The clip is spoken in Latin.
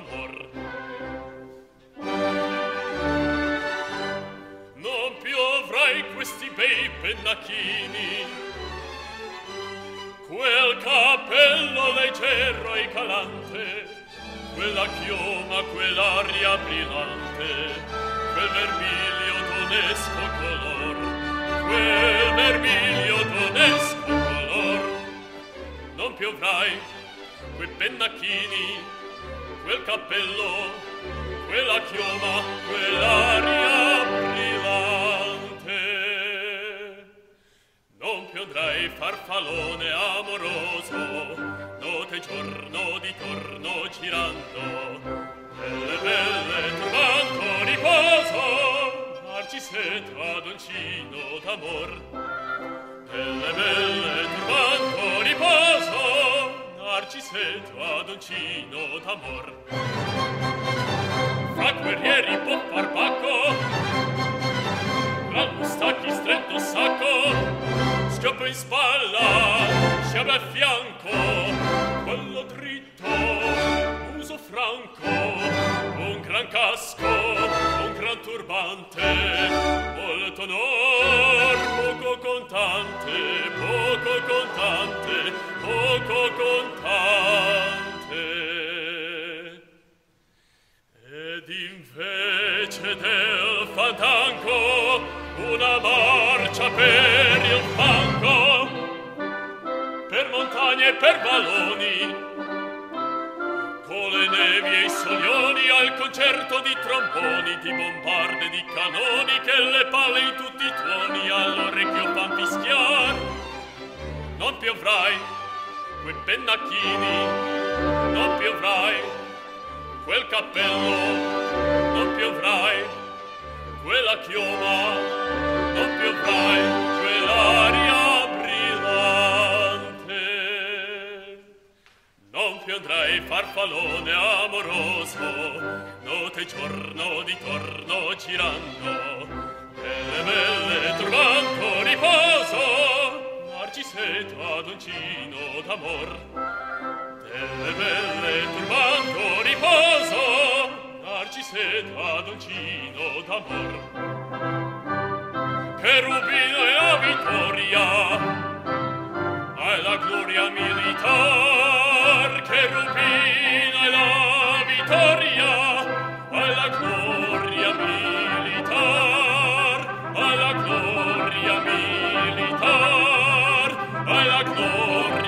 amor. Non più avrai questi bei pennacchini. Quel cappello leggero e calante quella chioma quell'aria brillante quel vermiglio tonesco color quel vermiglio tonesco color. Non più avrai quei pennacchini quel cappello, quella chioma, quell'aria brillante. Non piovrai farfallone amoroso, notte e giorno di torno girando, belle belle turbando riposo, narcisetta doncino d'amor, Belle belle turbando riposo, disse tuo doncino d'amor. Fra guerrieri po' farbacco Tra mustacchi stretto sacco Schioppo in spalla, sciame a fianco Quello dritto, muso franco Un gran casco, un gran turbante Molto onor, poco contante, poco contante. del fandango una marcia per il fango per montagne e per valloni con le nevi e i soglioni al concerto di tromboni di bombarde di cannoni che le palle in tutti i tuoni all'orecchio fan fischiar. Non piovrai quei pennacchini non piovrai quel cappello non piovrai quella chioma non piovrai quell'aria brillante. Non piovrai farfallone amoroso notte e giorno di torno girando nelle belle turbando riposo narcisetto ad un d'amor. Delle belle turbando riposo seta dolcino d'amor. Cherubino e a vittoria alla gloria militar. Cherubino e la vittoria alla gloria militar. Alla gloria militar alla gloria